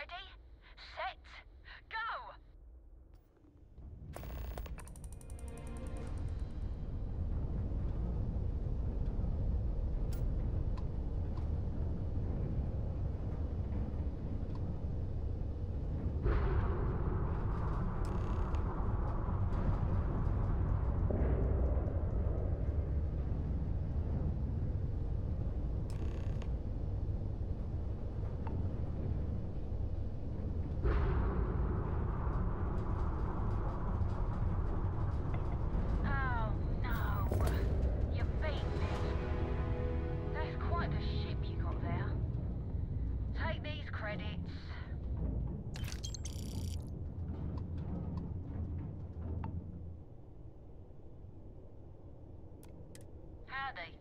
already? nada aí.